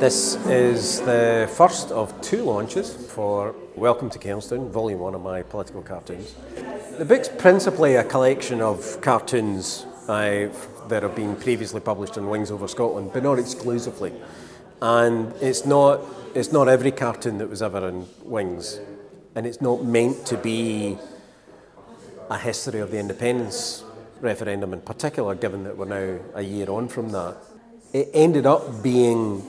This is the first of two launches for Welcome to Cairnstoon, volume one of my political cartoons. The book's principally a collection of cartoons uh, that have been previously published in Wings Over Scotland, but not exclusively. And it's not, it's not every cartoon that was ever in Wings, and it's not meant to be a history of the independence referendum in particular, given that we're now a year on from that. It ended up being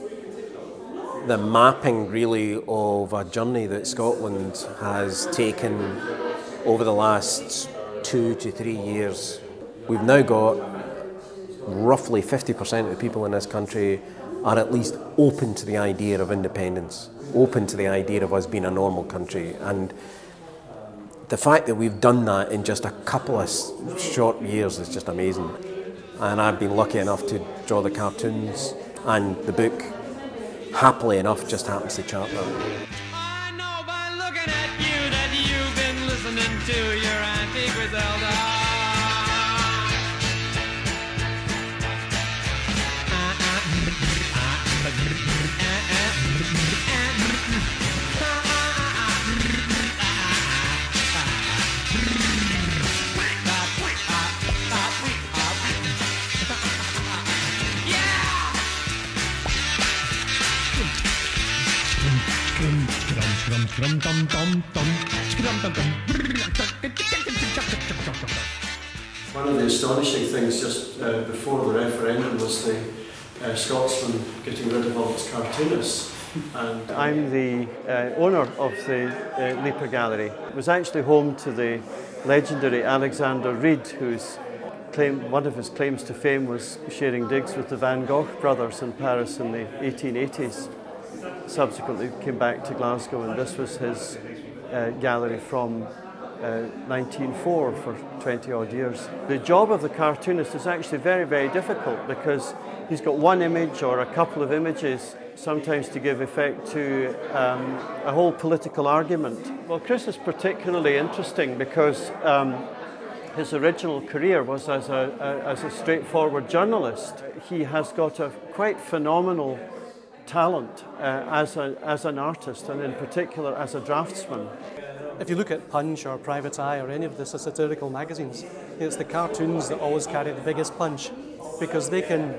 the mapping really of a journey that Scotland has taken over the last two to three years. We've now got roughly 50% of the people in this country are at least open to the idea of independence, open to the idea of us being a normal country. And the fact that we've done that in just a couple of short years is just amazing. And I've been lucky enough to draw the cartoons and the book happily enough, just happens to chart that. I know by looking at you that you've been listening to your Auntie Griselda. One of the astonishing things just uh, before the referendum was the uh, Scotsman getting rid of all its cartoonists. And I'm the uh, owner of the uh, Leiper Gallery. It was actually home to the legendary Alexander Reid, whose claim, one of his claims to fame was sharing digs with the Van Gogh brothers in Paris in the 1880s. Subsequently came back to Glasgow and this was his uh, gallery from uh, 1904 for 20 odd years. The job of the cartoonist is actually very, very difficult because he's got one image or a couple of images sometimes to give effect to um, a whole political argument. Well, Chris is particularly interesting because um, his original career was as a, a, as a straightforward journalist. He has got a quite phenomenal talent uh, as, a, as an artist and in particular as a draftsman. If you look at Punch or Private Eye or any of the satirical magazines, it's the cartoons that always carry the biggest punch because they can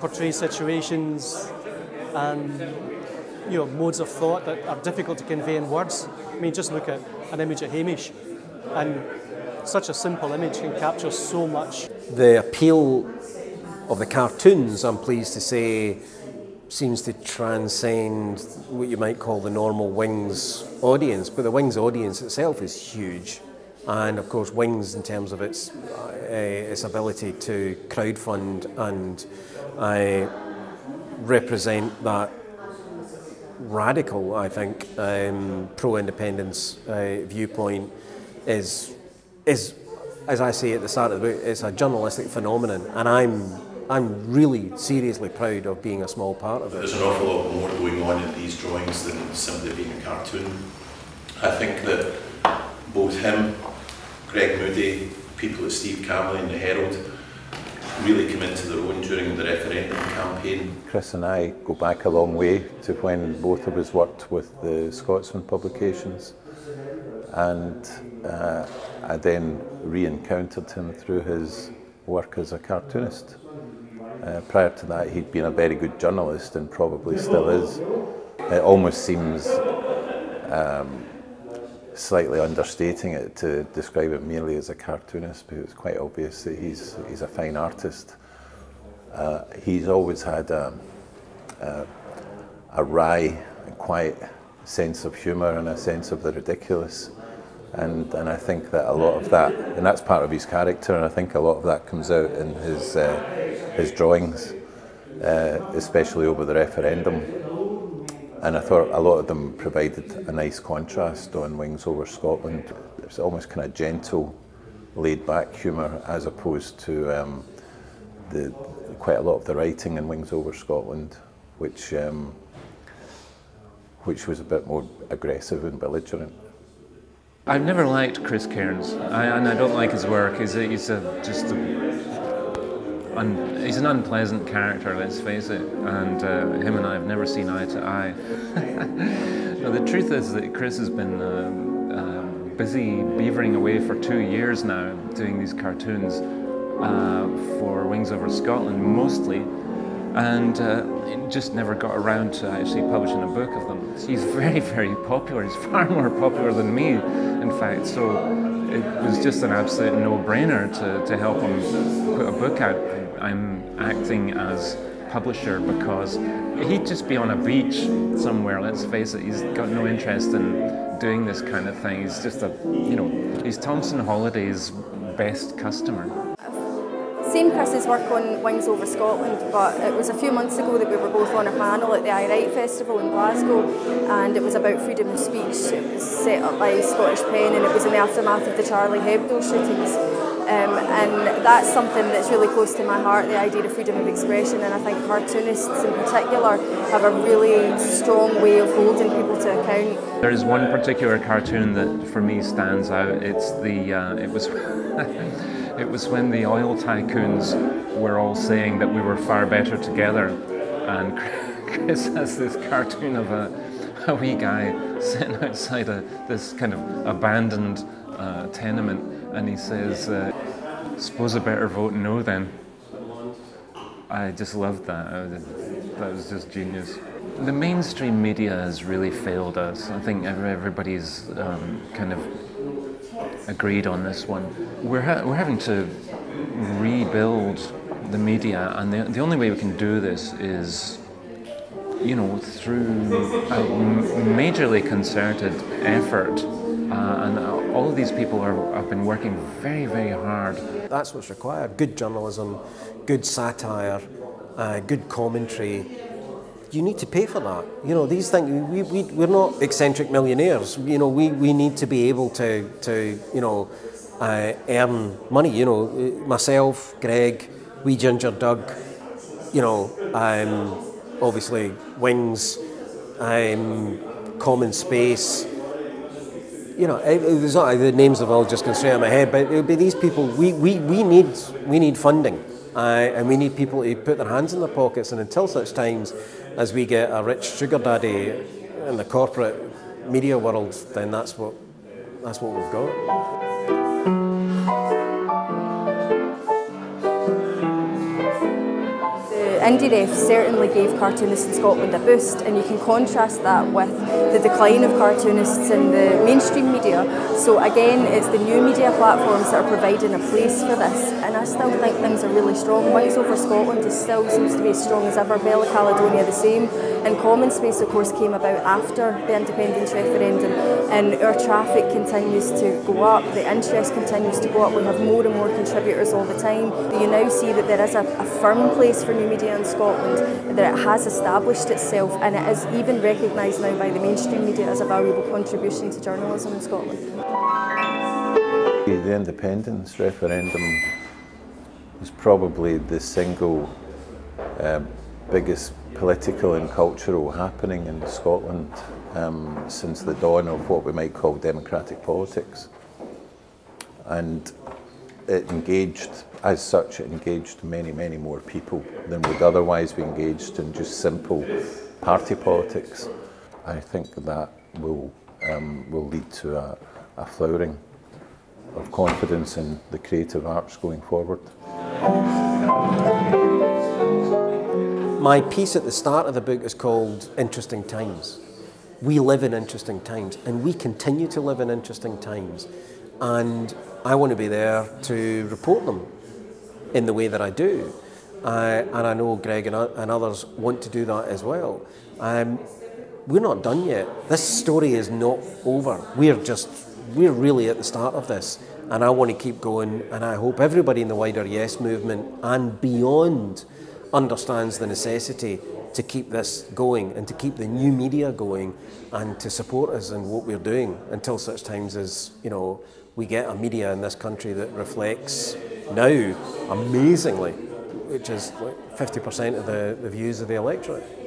portray situations and you know modes of thought that are difficult to convey in words. I mean, just look at an image of Hamish, and such a simple image can capture so much. The appeal of the cartoons, I'm pleased to say, seems to transcend what you might call the normal Wings audience, but the Wings audience itself is huge. And of course, Wings, in terms of its, uh, its ability to crowdfund and uh, represent that radical, I think, um, pro-independence uh, viewpoint is, is, as I say at the start of the book, it's a journalistic phenomenon, and I'm, I'm really seriously proud of being a small part of it. There's an awful lot more going on in these drawings than simply being a cartoon. I think that both him, Greg Moodie, people at Steve Camley and the Herald really come into their own during the referendum campaign. Chris and I go back a long way to when both of us worked with the Scotsman publications and uh, I then re-encountered him through his work as a cartoonist. Uh, prior to that he'd been a very good journalist and probably still is. It almost seems um, slightly understating it to describe him merely as a cartoonist, but it's quite obvious that he's, he's a fine artist. Uh, he's always had a, a, a wry, quiet sense of humour and a sense of the ridiculous. And, and I think that a lot of that, and that's part of his character, and I think a lot of that comes out in his, uh, his drawings, uh, especially over the referendum. And I thought a lot of them provided a nice contrast on Wings Over Scotland. It's almost kind of gentle, laid back humour as opposed to um, the, quite a lot of the writing in Wings Over Scotland, which, um, which was a bit more aggressive and belligerent. I've never liked Chris Cairns, I, and I don't like his work. He's, a, he's a, just a, un, he's an unpleasant character, let's face it. And uh, him and I have never seen eye to eye. no, the truth is that Chris has been uh, uh, busy beavering away for two years now, doing these cartoons uh, for Wings Over Scotland mostly and uh, just never got around to actually publishing a book of them. He's very, very popular. He's far more popular than me, in fact. So it was just an absolute no-brainer to, to help him put a book out. I'm acting as publisher because he'd just be on a beach somewhere, let's face it. He's got no interest in doing this kind of thing. He's just a, you know, he's Thomson Holiday's best customer seen Chris's work on Wings Over Scotland, but it was a few months ago that we were both on a panel at the Aye Write Festival in Glasgow, and it was about freedom of speech. It was set up by Scottish PEN, and it was in the aftermath of the Charlie Hebdo shootings. Um, and that's something that's really close to my heart, the idea of freedom of expression. And I think cartoonists in particular have a really strong way of holding people to account. There is one particular cartoon that for me stands out. It's the, uh, it was It was when the oil tycoons were all saying that we were far better together. And Chris has this cartoon of a, a wee guy sitting outside a, this kind of abandoned uh, tenement, and he says, uh, Suppose I better vote no then. I just loved that. That was just genius. The mainstream media has really failed us. I think everybody's um, kind of agreed on this one. We're, ha we're having to rebuild the media, and the, the only way we can do this is, you know, through a majorly concerted effort. Uh, and all of these people are, have been working very, very hard. That's what's required good journalism, good satire, uh, good commentary, you need to pay for that. You know, these things, we, we, we're not eccentric millionaires. You know, we, we need to be able to, to you know, uh, earn money. You know, myself, Greg, Wee Ginger Dug, you know, um, obviously Wings, um, Common Space. You know, it, it not, the names have all just gone straight out of my head, but it would be these people. We, we, we need we need funding, uh, and we need people to put their hands in their pockets. And until such times as we get a rich sugar daddy in the corporate media world, then that's what that's what we've got. IndyRef certainly gave cartoonists in Scotland a boost, and you can contrast that with the decline of cartoonists in the mainstream media. So again, it's the new media platforms that are providing a place for this, and I still think things are really strong. Wings Over Scotland is still seems to be as strong as ever. Bella Caledonia the same, and Common Space, of course, came about after the independence referendum, and our traffic continues to go up. The interest continues to go up. We have more and more contributors all the time. You now see that there is a, a firm place for new media in Scotland, that it has established itself and it is even recognised now by the mainstream media as a valuable contribution to journalism in Scotland. The independence referendum was probably the single uh, biggest political and cultural happening in Scotland um, since the dawn of what we might call democratic politics. And it engaged, as such, it engaged many, many more people than would otherwise be engaged in just simple party politics. I think that will, um, will lead to a, a flowering of confidence in the creative arts going forward. My piece at the start of the book is called Interesting Times. We live in interesting times and we continue to live in interesting times. And I want to be there to report them in the way that I do. And I know Greg and, and, others want to do that as well. Um, we're not done yet. This story is not over. We're just, we're really at the start of this. And I want to keep going. And I hope everybody in the wider Yes movement and beyond understands the necessity to keep this going and to keep the new media going and to support us in what we're doing until such times as, you know, we get a media in this country that reflects now, amazingly, which is like 50% of the, the views of the electorate.